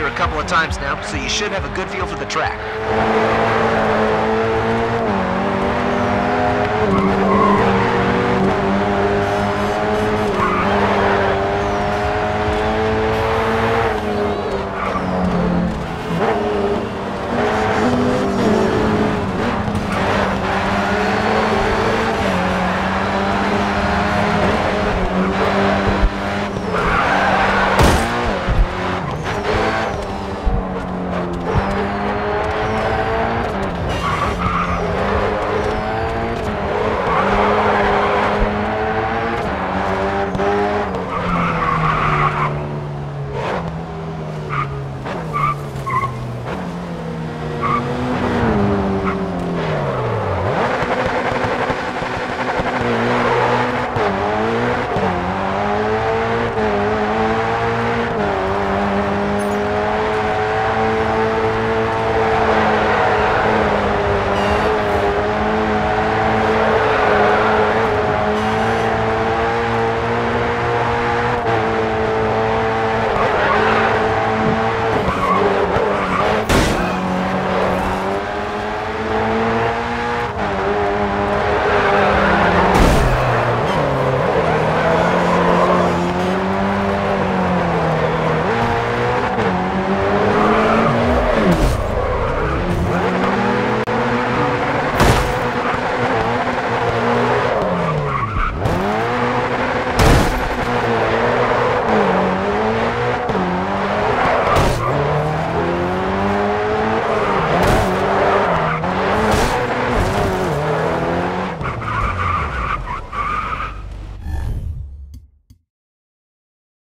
here a couple of times now, so you should have a good feel for the track.